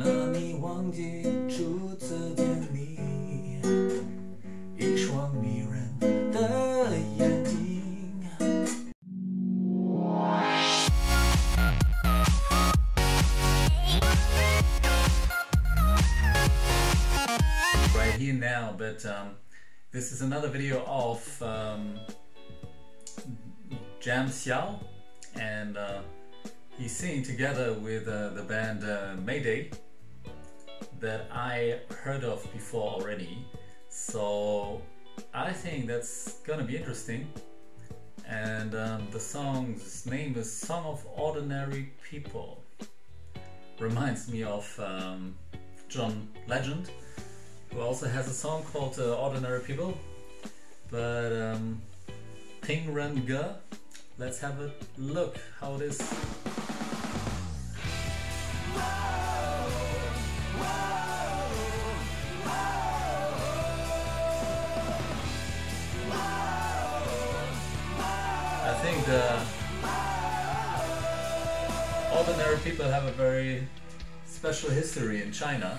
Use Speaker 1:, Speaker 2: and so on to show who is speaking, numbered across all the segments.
Speaker 1: 那你忘记初次见你，一双迷人的眼睛。Right here now, but um, this is another video of um, Jam Hsiao and uh, he's singing together with uh, the band uh, Mayday that I heard of before already. So I think that's gonna be interesting. And um, the song's name is Song of Ordinary People. Reminds me of um, John Legend, who also has a song called uh, Ordinary People. But um, Ping Ren Ge, let's have a look how it is. think the ordinary people have a very special history in China.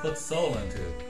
Speaker 1: Put soul into it.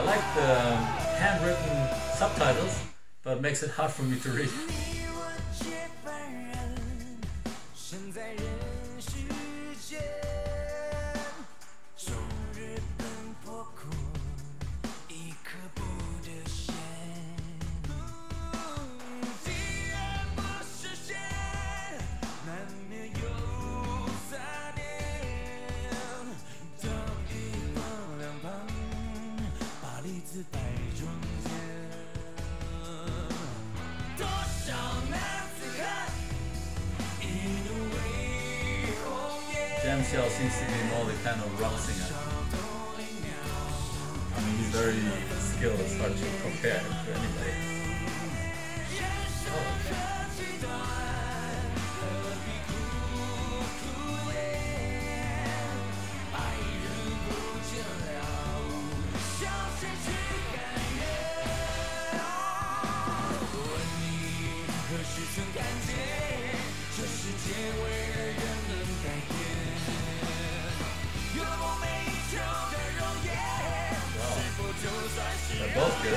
Speaker 1: I like the handwritten subtitles, but it makes it hard for me to read. Jam Hsiao seems to be more the kind of rock singer. I mean, he's very skilled, it's hard to compare to anybody. They're both good.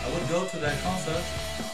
Speaker 1: I would go to that concert.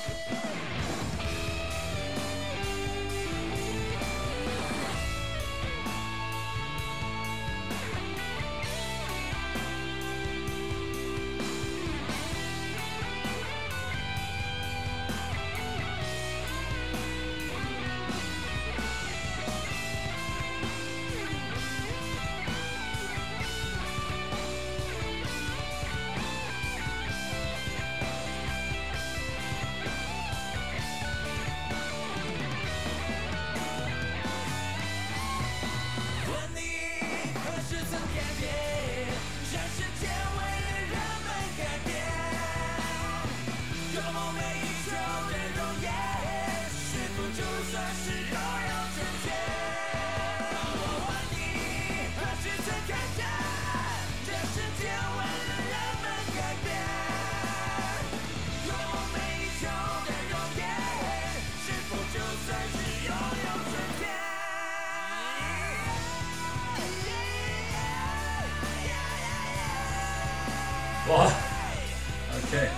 Speaker 2: Okay.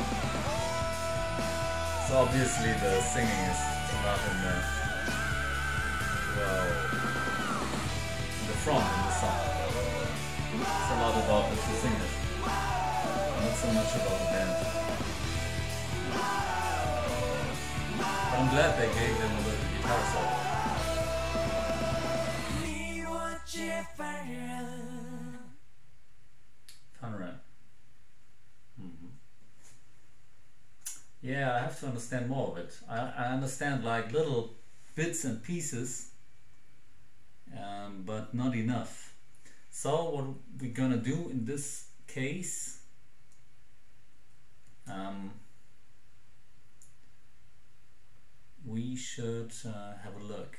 Speaker 2: So obviously the singing is not in the well in the front in the song. It's a lot about the singers. Not so much about the band. But I'm glad they gave them a little guitar solo. Yeah, I have to understand more of it. I, I understand like little bits and pieces, um, but not enough. So what we're gonna do in this case? Um, we should uh, have a look.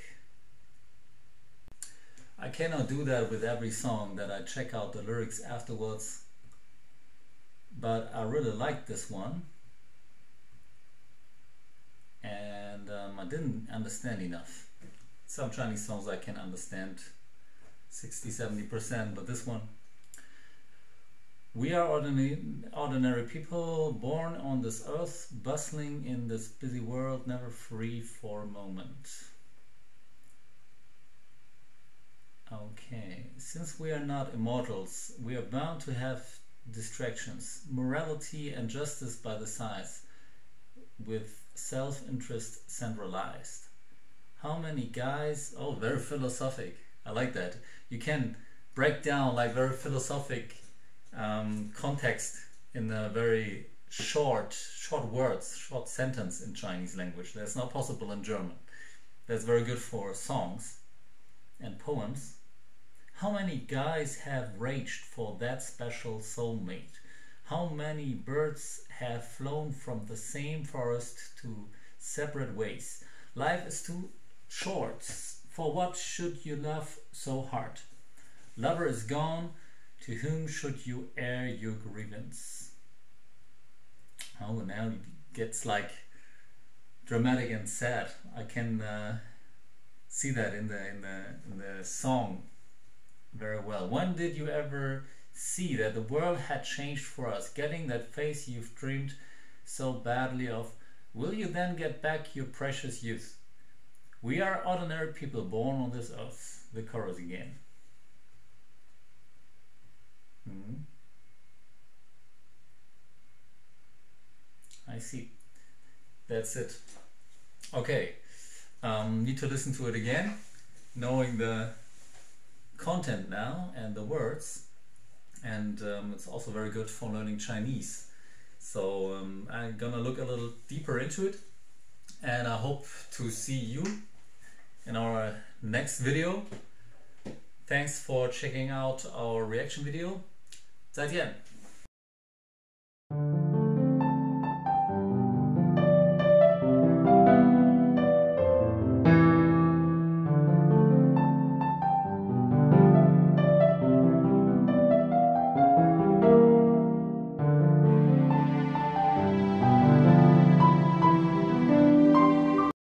Speaker 2: I cannot do that with every song that I check out the lyrics afterwards but I really like this one and um, I didn't understand enough. Some Chinese songs I can understand 60-70% but this one. We are ordinary, ordinary people born on this earth bustling in this busy world never free for a moment. Okay since we are not immortals we are bound to have distractions, morality and justice by the sides, with self-interest centralized. How many guys? Oh, very philosophic. I like that. You can break down like very philosophic um, context in a very short, short words, short sentence in Chinese language. That's not possible in German. That's very good for songs and poems. How many guys have raged for that special soulmate? How many birds have flown from the same forest to separate ways? Life is too short. For what should you love so hard? Lover is gone. To whom should you air your grievance? Oh, now it gets like dramatic and sad. I can uh, see that in the in the in the song very well. When did you ever see that the world had changed for us? Getting that face you've dreamed so badly of, will you then get back your precious youth? We are ordinary people born on this earth. The chorus again. Mhm. I see. That's it. Okay. Um, need to listen to it again, knowing the content now and the words and um, it's also very good for learning Chinese. So um, I'm gonna look a little deeper into it and I hope to see you in our next video. Thanks for checking out our reaction video. 再见。